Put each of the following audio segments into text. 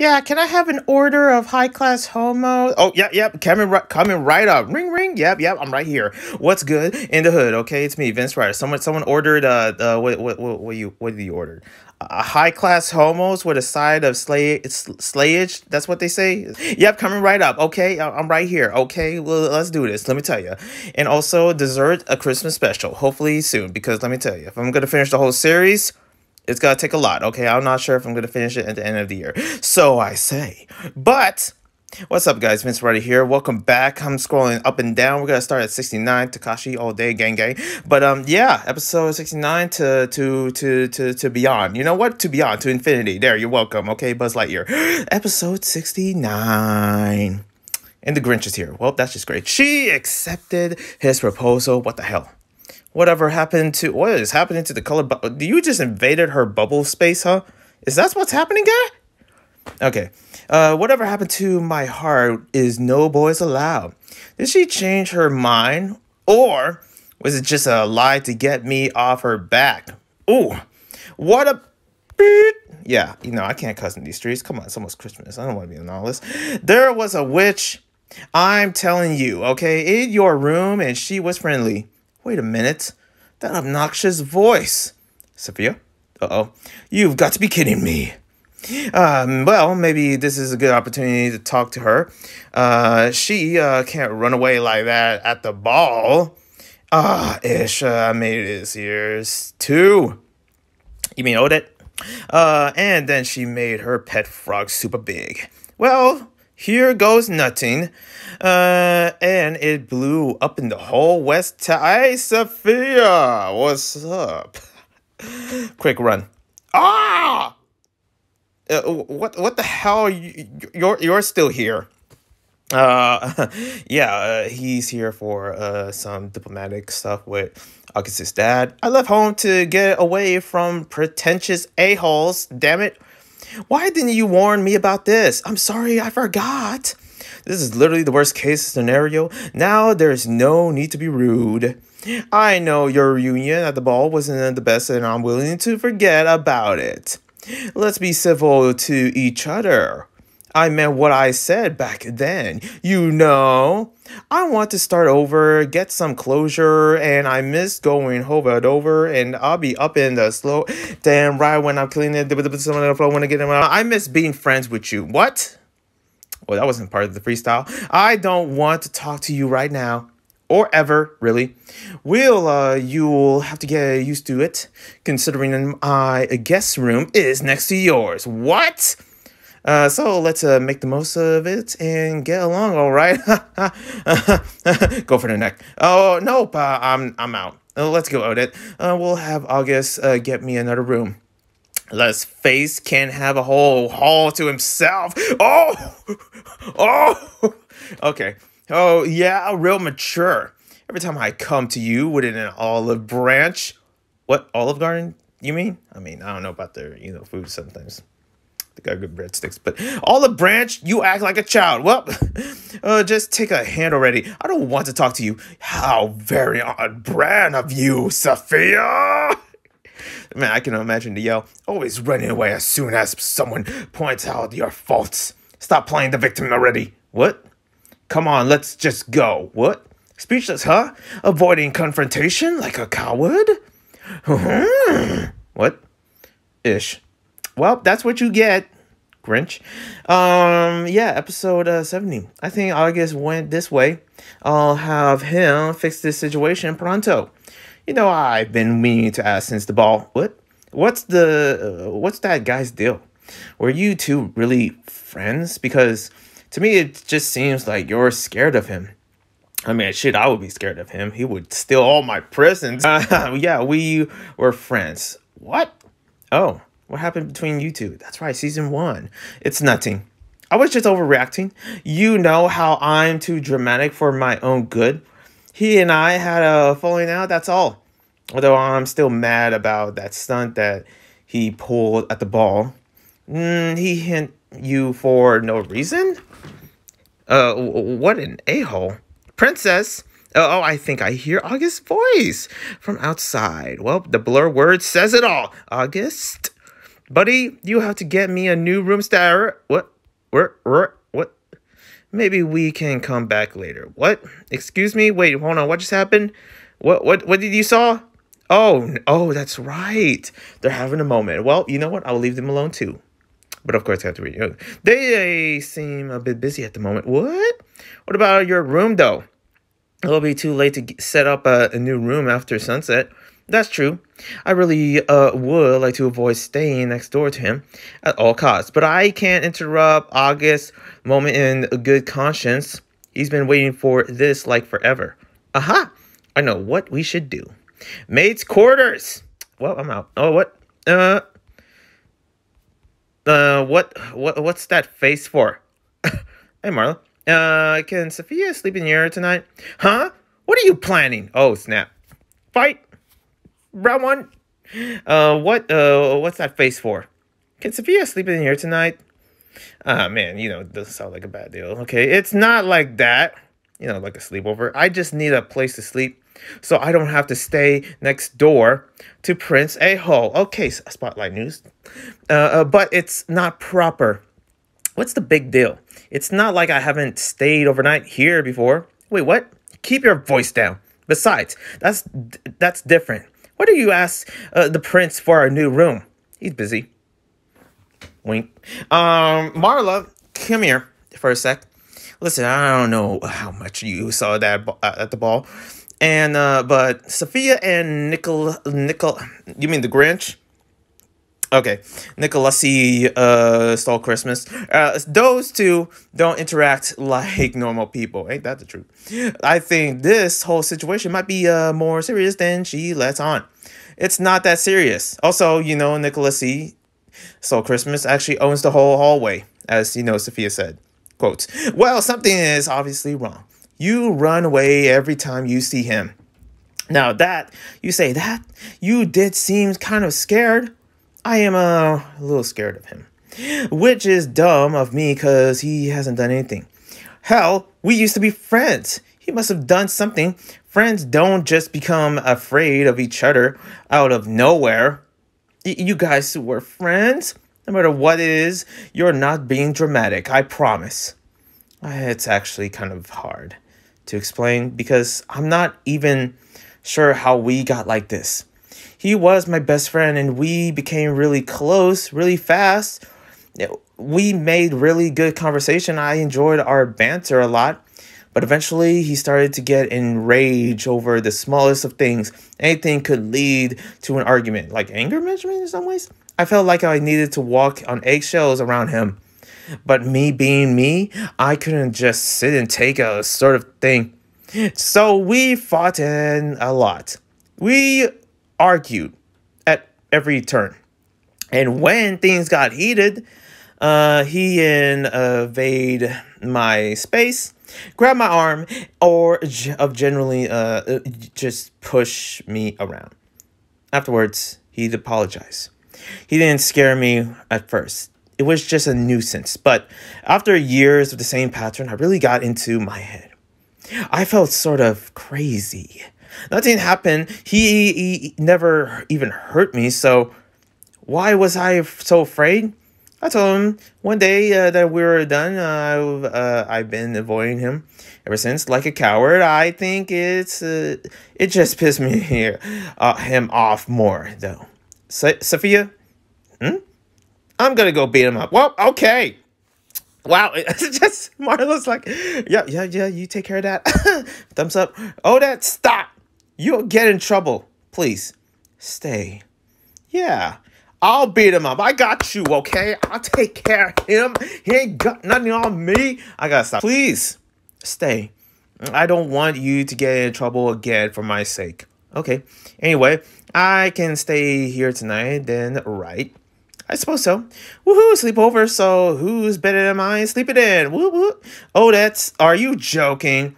Yeah, can I have an order of high class homo? Oh, yep, yep, coming right, coming right up. Ring, ring. Yep, yep, I'm right here. What's good in the hood? Okay, it's me, Vinz Writer. Someone, someone ordered. Uh, uh, what, what, what, what you, what did you order? Uh, high class homos with a side of slay, slayage. That's what they say. Yep, coming right up. Okay, I'm right here. Okay, well, let's do this. Let me tell you. And also dessert, a Christmas special. Hopefully soon, because let me tell you, if I'm gonna finish the whole series it's gonna take a lot. Okay, I'm not sure if I'm gonna finish it at the end of the year. So I say. But what's up, guys? Vinz Writer here. Welcome back. I'm scrolling up and down. We're gonna start at 69. Takashi all day, gang gang. But um, yeah, episode 69 to to to to to beyond. You know what? To beyond, to infinity. There, you're welcome. Okay, Buzz Lightyear. episode 69. And the Grinch is here. Well, that's just great. She accepted his proposal. What the hell? Whatever happened to what is happening to the color bu- do you just invaded her bubble space huh? Is that what's happening guy? Okay uh whatever happened to my heart is no boys allowed. Did she change her mind or was it just a lie to get me off her back? Ooh what a yeah you know i can't cuss in these streets. Come on it's almost christmas. I don't want to be all this. There was a witch i'm telling you okay? In your room and she was friendly Wait a minute. That obnoxious voice. Sophia? Uh oh. You've got to be kidding me. Um, well, maybe this is a good opportunity to talk to her. Uh, she uh, can't run away like that at the ball. Ah, Ish, uh, made his ears too. You mean Odette? Uh, and then she made her pet frog super big. Well, here goes nothing. Uh, and it blew up in the whole west. Hey, Sophia, what's up? Quick run. Ah! Uh, what what the hell? You're you're still here. Uh, yeah, uh, he's here for uh some diplomatic stuff with August's dad. I left home to get away from pretentious a holes. Damn it. Why didn't you warn me about this? I'm sorry, I forgot. This is literally the worst case scenario. Now there's no need to be rude. I know your reunion at the ball wasn't the best and I'm willing to forget about it. Let's be civil to each other. I meant what I said back then. You know, I want to start over, get some closure, and I miss going hovered over, and I'll be up in the slow. Damn right when I'm cleaning the flow when I get out. I miss being friends with you. What? Well, that wasn't part of the freestyle. I don't want to talk to you right now. Or ever, really. Will uh, you'll have to get used to it, considering my guest room is next to yours. What? Uh, so let's uh, make the most of it and get along, all right? Go for the neck. Oh, nope, uh, I'm, I'm out. Uh, let's go, Odette. Uh, we'll have August uh, get me another room. Let's face can't have a whole hall to himself. Oh, oh, okay. Oh, yeah, real mature. Every time I come to you with an olive branch, what Olive Garden? You mean? I mean, I don't know about their you know food sometimes. They got good breadsticks. But all the Branch, you act like a child. Well, uh, just take a hand already. I don't want to talk to you. How very on brand of you, Sophia. Man, I can imagine the yell, always running away as soon as someone points out your faults. Stop playing the victim already. What? Come on, let's just go. What? Speechless, huh? Avoiding confrontation like a coward? what? Ish. Well, that's what you get. Grinch. Um, yeah, episode uh, 70. I think August went this way. I'll have him fix this situation pronto. You know, I've been meaning to ask since the ball. What? What's the uh, what's that guy's deal? Were you two really friends? Because to me, it just seems like you're scared of him. I mean, shit, I would be scared of him. He would steal all my presents. Uh, yeah, we were friends. What? Oh, what happened between you two? That's right, season one. It's nothing. I was just overreacting. You know how I'm too dramatic for my own good. He and I had a falling out, that's all. Although I'm still mad about that stunt that he pulled at the ball. Mm, he hit you for no reason? Uh, what an a-hole. Princess! Oh, oh, I think I hear August's voice from outside. Well, the blur word says it all. August? Buddy, you have to get me a new room star. What? Where? Where? What? Maybe we can come back later. What? Excuse me? Wait, hold on. What just happened? What? What? What did you saw? Oh, oh, that's right. They're having a moment. Well, you know what? I'll leave them alone too. But of course, I have to read. you They seem a bit busy at the moment. What? What about your room, though? It'll be too late to set up a, a new room after sunset. That's true. I really uh, would like to avoid staying next door to him at all costs, but I can't interrupt August's moment in a good conscience. He's been waiting for this like forever. Aha! I know what we should do. Maid's quarters. Well, I'm out. Oh, what? Uh, uh, what, what, what's that face for? hey, Marla. Uh, can Sophia sleep in here tonight? Huh? What are you planning? Oh, snap. Fight. Round one. Uh, what, uh, what's that face for? Can Sophia sleep in here tonight? Ah, man, you know, it doesn't sound like a bad deal. Okay, it's not like that. You know, like a sleepover. I just need a place to sleep so I don't have to stay next door to Prince A-hole. Okay, Spotlight News. Uh, uh, but it's not proper. What's the big deal? It's not like I haven't stayed overnight here before. Wait, what? Keep your voice down. Besides, that's that's different. Why do you ask uh, the prince for a new room? He's busy. Wink. Um, Marla, come here for a sec. Listen, I don't know how much you saw that uh, at the ball, and uh, but Sophia and Nicol Nicol, you mean the Grinch? Okay, Nicolassi uh, stole Christmas. Uh, those two don't interact like normal people. Ain't that the truth? I think this whole situation might be uh, more serious than she lets on. It's not that serious. Also, you know, Nicolassi stole Christmas actually owns the whole hallway, as you know, Sophia said. Quote, well, something is obviously wrong. You run away every time you see him. Now that, you say that, you did seem kind of scared. I am uh, a little scared of him. Which is dumb of me because he hasn't done anything. Hell, we used to be friends. He must have done something. Friends don't just become afraid of each other out of nowhere. Y you guys were friends? No matter what it is, you're not being dramatic, I promise. It's actually kind of hard to explain because I'm not even sure how we got like this. He was my best friend and we became really close really fast. We made really good conversation. I enjoyed our banter a lot. But eventually, he started to get enraged over the smallest of things. Anything could lead to an argument, like anger management in some ways. I felt like I needed to walk on eggshells around him. But me being me, I couldn't just sit and take a sort of thing. So we fought in a lot. We argued at every turn. And when things got heated, uh, he invade my space, grab my arm, or of generally uh, uh, just push me around. Afterwards, he'd apologize. He didn't scare me at first. It was just a nuisance. But after years of the same pattern, I really got into my head. I felt sort of crazy. Nothing happened. He, he never even hurt me, so why was I so afraid? I told him one day uh, that we were done. Uh, uh, I've been avoiding him ever since, like a coward. I think it's uh, it just pissed me uh, him off more though. So Sophia, hmm? I'm gonna go beat him up. Well, okay. Wow, it's just Marla's like, yeah, yeah, yeah. You take care of that. Thumbs up. Oh, that stop. You'll get in trouble. Please stay. Yeah. I'll beat him up. I got you, okay? I'll take care of him. He ain't got nothing on me. I gotta stop. Please stay. I don't want you to get in trouble again for my sake. Okay. Anyway, I can stay here tonight then, right? I suppose so. Woohoo, sleepover. So whose bed am I sleeping in? Woo woo. Oh, that's. Are you joking?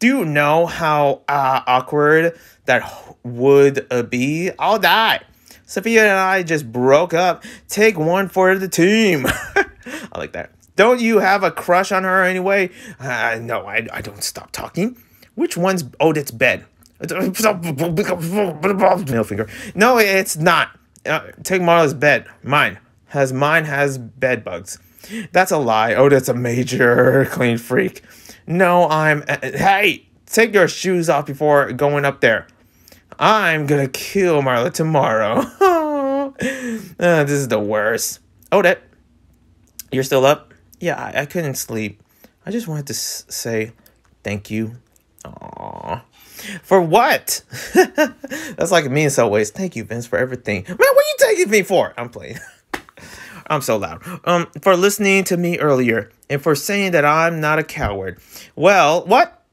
Do you know how uh, awkward that would uh, be? I'll die. Sophia and I just broke up. Take one for the team. I like that. Don't you have a crush on her anyway? Uh, no, I, I don't stop talking. Which one's Odette's bed? Middle finger. No, it's not. Uh, take Marla's bed. Mine. Has mine has bed bugs. That's a lie. Oh, that's a major clean freak. No, I'm. Uh, hey, take your shoes off before going up there. I'm gonna kill Marla tomorrow. uh, this is the worst. Odette, you're still up? Yeah, I, I couldn't sleep. I just wanted to say thank you. Aww. For what? That's like me in some. Thank you, Vince, for everything. Man, what are you taking me for? I'm playing. I'm so loud. Um, for listening to me earlier and for saying that I'm not a coward. Well, what?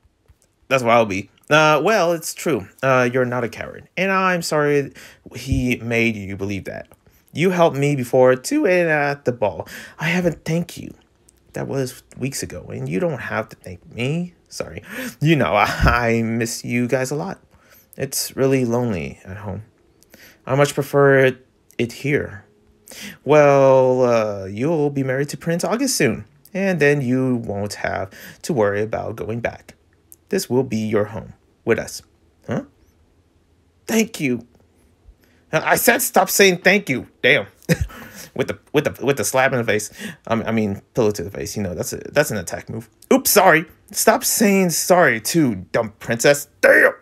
That's what I'll be. Uh, well, it's true. Uh, you're not a coward, and I'm sorry he made you believe that. You helped me before too, and at the ball. I haven't thanked you. That was weeks ago, and you don't have to thank me. Sorry. You know, I, I miss you guys a lot. It's really lonely at home. I much prefer it, it here. Well, uh, you'll be married to Prince August soon, and then you won't have to worry about going back. This will be your home with us. Huh? Thank you. I said stop saying thank you. Damn. with the with the with the slap in the face. Um, I mean pillow to the face. You know that's a that's an attack move. Oops, sorry. Stop saying sorry too, dumb princess. Damn.